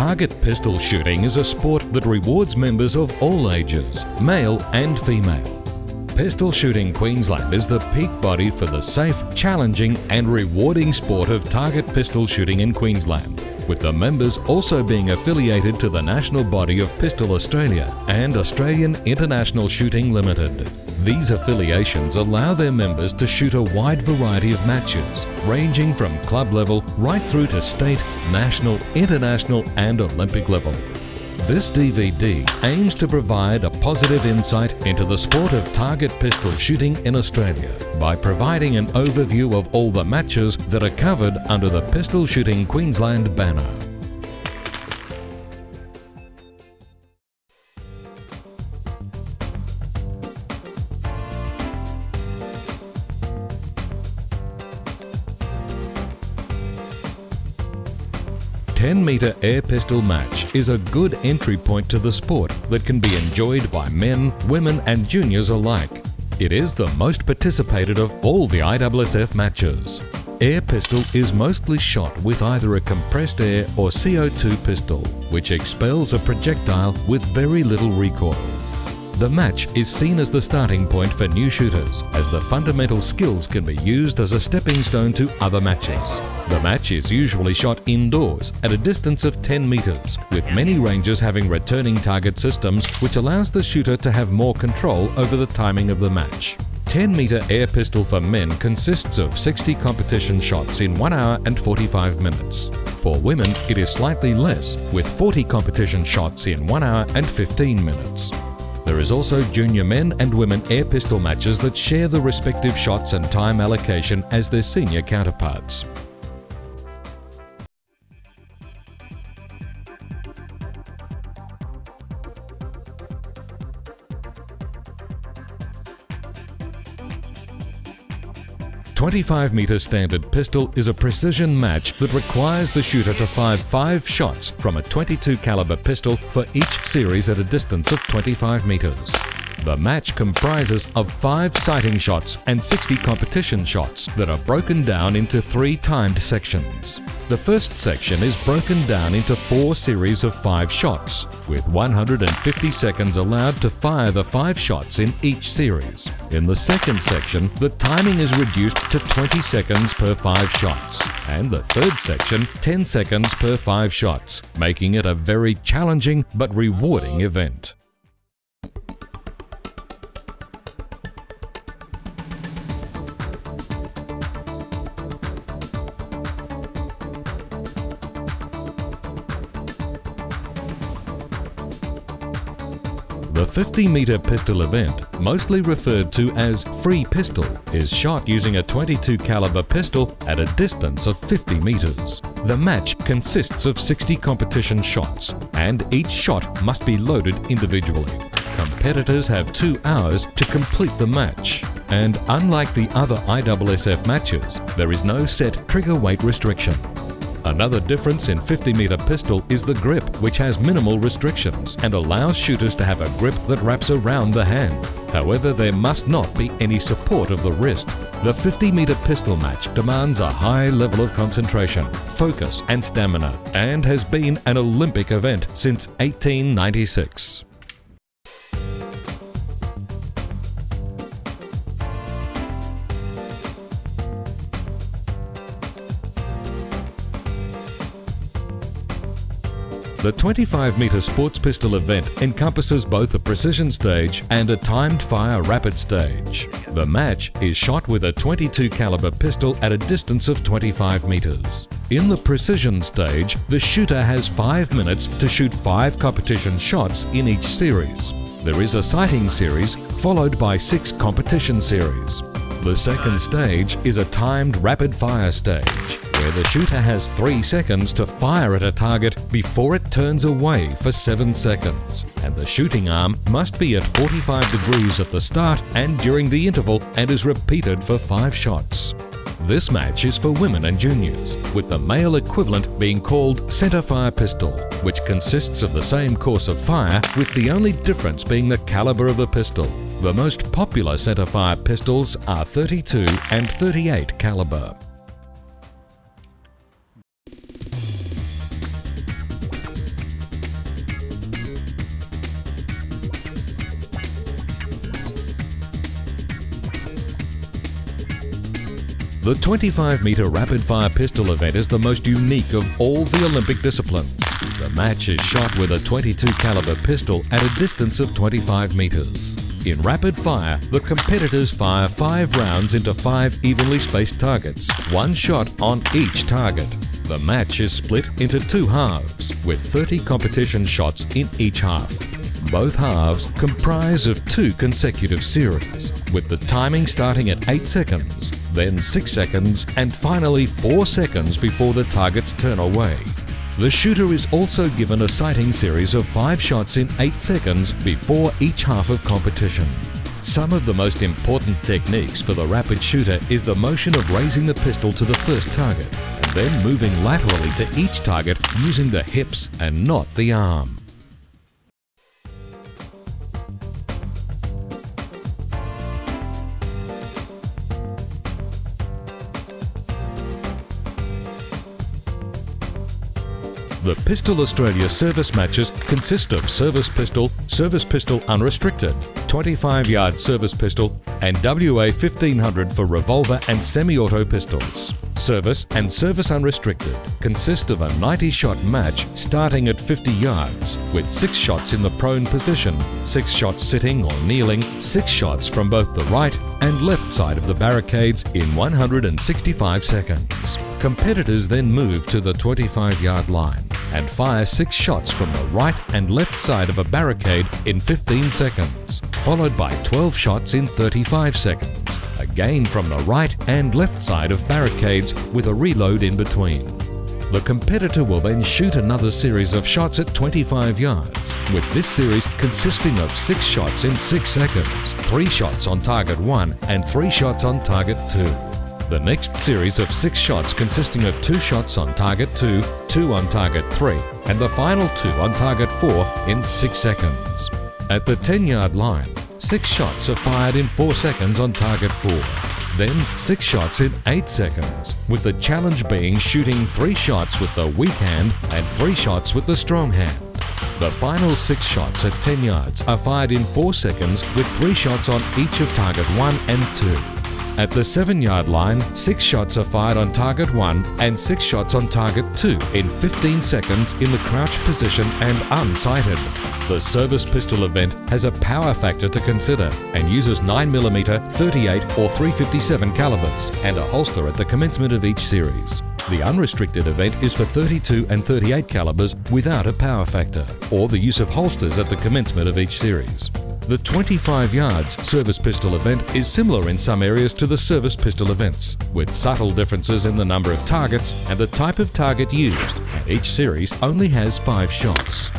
Target pistol shooting is a sport that rewards members of all ages, male and female. Pistol Shooting Queensland is the peak body for the safe, challenging and rewarding sport of target pistol shooting in Queensland, with the members also being affiliated to the national body of Pistol Australia and Australian International Shooting Limited. These affiliations allow their members to shoot a wide variety of matches, ranging from club level right through to state, national, international and Olympic level. This DVD aims to provide a positive insight into the sport of target pistol shooting in Australia by providing an overview of all the matches that are covered under the Pistol Shooting Queensland banner. 10 metre air pistol match is a good entry point to the sport that can be enjoyed by men, women and juniors alike. It is the most participated of all the ISSF matches. Air pistol is mostly shot with either a compressed air or CO2 pistol, which expels a projectile with very little recoil. The match is seen as the starting point for new shooters, as the fundamental skills can be used as a stepping stone to other matches. The match is usually shot indoors at a distance of 10 metres, with many ranges having returning target systems which allows the shooter to have more control over the timing of the match. 10 metre air pistol for men consists of 60 competition shots in 1 hour and 45 minutes. For women, it is slightly less, with 40 competition shots in 1 hour and 15 minutes. There is also junior men and women air pistol matches that share the respective shots and time allocation as their senior counterparts. 25 meter standard pistol is a precision match that requires the shooter to fire 5 shots from a 22 caliber pistol for each series at a distance of 25 meters. The match comprises of 5 sighting shots and 60 competition shots that are broken down into 3 timed sections. The first section is broken down into 4 series of 5 shots, with 150 seconds allowed to fire the 5 shots in each series. In the second section, the timing is reduced to 20 seconds per 5 shots, and the third section 10 seconds per 5 shots, making it a very challenging but rewarding event. The 50 metre pistol event, mostly referred to as free pistol, is shot using a 22 caliber pistol at a distance of 50 metres. The match consists of 60 competition shots and each shot must be loaded individually. Competitors have two hours to complete the match. And unlike the other IWSF matches, there is no set trigger weight restriction. Another difference in 50 meter pistol is the grip, which has minimal restrictions and allows shooters to have a grip that wraps around the hand. However, there must not be any support of the wrist. The 50 meter pistol match demands a high level of concentration, focus and stamina and has been an Olympic event since 1896. The 25 metre sports pistol event encompasses both a precision stage and a timed fire rapid stage. The match is shot with a 22 caliber pistol at a distance of 25 metres. In the precision stage, the shooter has 5 minutes to shoot 5 competition shots in each series. There is a sighting series followed by 6 competition series. The second stage is a timed rapid fire stage where the shooter has 3 seconds to fire at a target before it turns away for 7 seconds, and the shooting arm must be at 45 degrees at the start and during the interval and is repeated for 5 shots. This match is for women and juniors, with the male equivalent being called centerfire pistol, which consists of the same course of fire with the only difference being the caliber of the pistol. The most popular centerfire pistols are 32 and 38 caliber. The 25 metre rapid fire pistol event is the most unique of all the Olympic disciplines. The match is shot with a 22 caliber pistol at a distance of 25 metres. In rapid fire, the competitors fire five rounds into five evenly spaced targets, one shot on each target. The match is split into two halves, with 30 competition shots in each half. Both halves comprise of two consecutive series, with the timing starting at 8 seconds, then 6 seconds, and finally 4 seconds before the targets turn away. The shooter is also given a sighting series of 5 shots in 8 seconds before each half of competition. Some of the most important techniques for the rapid shooter is the motion of raising the pistol to the first target and then moving laterally to each target using the hips and not the arm. The Pistol Australia service matches consist of service pistol, service pistol unrestricted, 25 yard service pistol, and WA 1500 for revolver and semi auto pistols. Service and service unrestricted consist of a 90 shot match starting at 50 yards, with 6 shots in the prone position, 6 shots sitting or kneeling, 6 shots from both the right and left side of the barricades in 165 seconds. Competitors then move to the 25 yard line and fire six shots from the right and left side of a barricade in 15 seconds, followed by 12 shots in 35 seconds, again from the right and left side of barricades with a reload in between. The competitor will then shoot another series of shots at 25 yards, with this series consisting of 6 shots in 6 seconds, 3 shots on target 1 and 3 shots on target 2. The next series of six shots consisting of two shots on target 2, two on target 3, and the final two on target 4 in 6 seconds. At the 10 yard line, six shots are fired in 4 seconds on target 4. Then six shots in 8 seconds, with the challenge being shooting 3 shots with the weak hand and 3 shots with the strong hand. The final six shots at 10 yards are fired in 4 seconds with 3 shots on each of target 1 and 2. At the 7 yard line, 6 shots are fired on target 1 and 6 shots on target 2 in 15 seconds in the crouch position and unsighted. The service pistol event has a power factor to consider and uses 9mm, 38 or 357 calibers and a holster at the commencement of each series. The unrestricted event is for 32 and 38 calibers without a power factor or the use of holsters at the commencement of each series. The 25 yards service pistol event is similar in some areas to the service pistol events, with subtle differences in the number of targets and the type of target used, and each series only has 5 shots.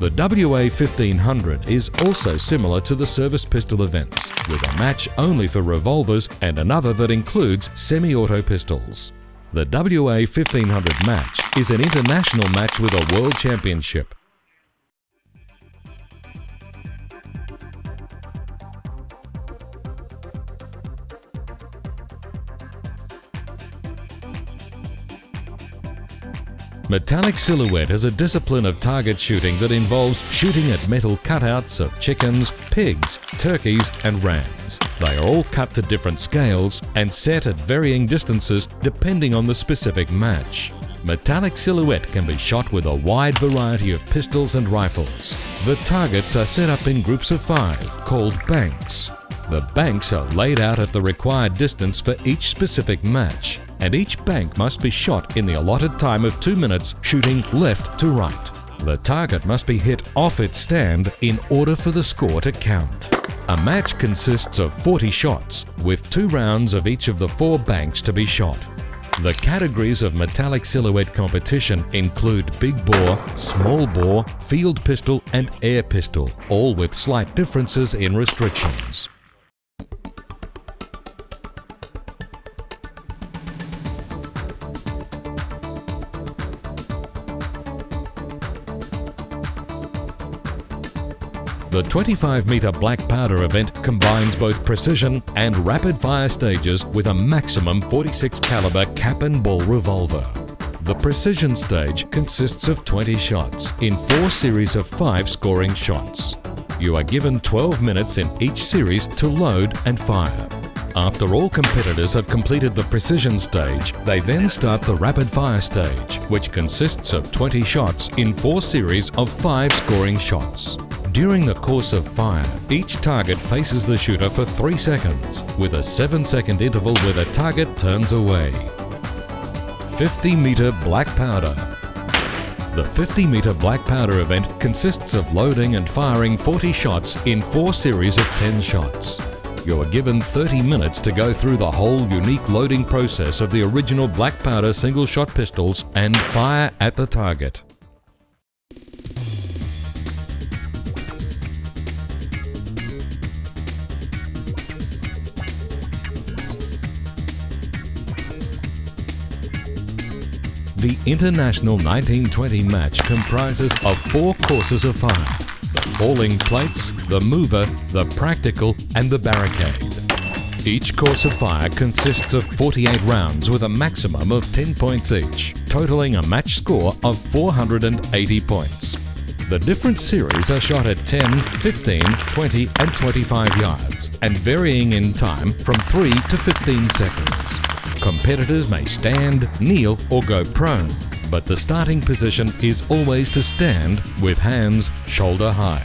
The WA 1500 is also similar to the service pistol events, with a match only for revolvers and another that includes semi-auto pistols. The WA 1500 match is an international match with a world championship Metallic silhouette is a discipline of target shooting that involves shooting at metal cutouts of chickens, pigs, turkeys and rams. They are all cut to different scales and set at varying distances depending on the specific match. Metallic silhouette can be shot with a wide variety of pistols and rifles. The targets are set up in groups of five, called banks. The banks are laid out at the required distance for each specific match and each bank must be shot in the allotted time of 2 minutes shooting left to right. The target must be hit off its stand in order for the score to count. A match consists of 40 shots, with two rounds of each of the four banks to be shot. The categories of metallic silhouette competition include big bore, small bore, field pistol and air pistol, all with slight differences in restrictions. The 25 metre black powder event combines both precision and rapid fire stages with a maximum 46 caliber cap and ball revolver. The precision stage consists of 20 shots in four series of five scoring shots. You are given 12 minutes in each series to load and fire. After all competitors have completed the precision stage, they then start the rapid fire stage, which consists of 20 shots in four series of five scoring shots. During the course of fire, each target faces the shooter for 3 seconds, with a 7 second interval where the target turns away. 50 metre black powder. The 50 metre black powder event consists of loading and firing 40 shots in four series of 10 shots. You are given 30 minutes to go through the whole unique loading process of the original black powder single shot pistols and fire at the target. The International 1920 match comprises of four courses of fire. The falling plates, the mover, the practical and the barricade. Each course of fire consists of 48 rounds with a maximum of 10 points each, totaling a match score of 480 points. The different series are shot at 10, 15, 20 and 25 yards and varying in time from 3 to 15 seconds. Competitors may stand, kneel or go prone, but the starting position is always to stand with hands shoulder high.